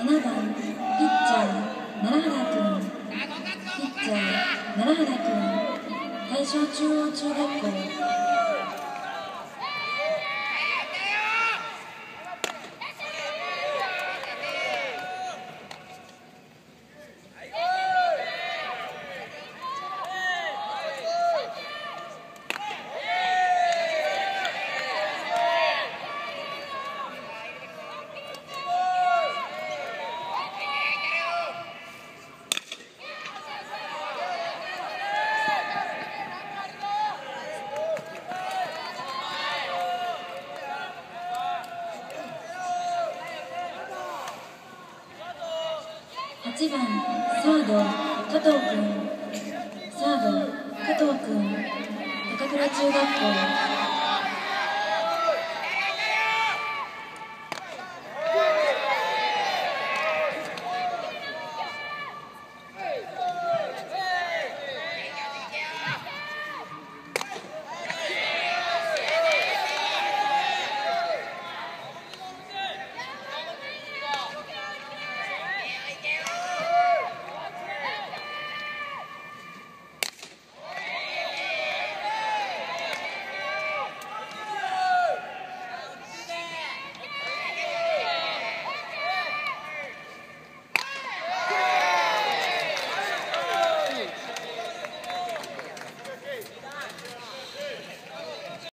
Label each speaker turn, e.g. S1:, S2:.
S1: 7番ピッチャー奈良原君。ピッチャー奈良原君。大正中央中学校。8番サード加藤君。サード加藤君。高倉中学校。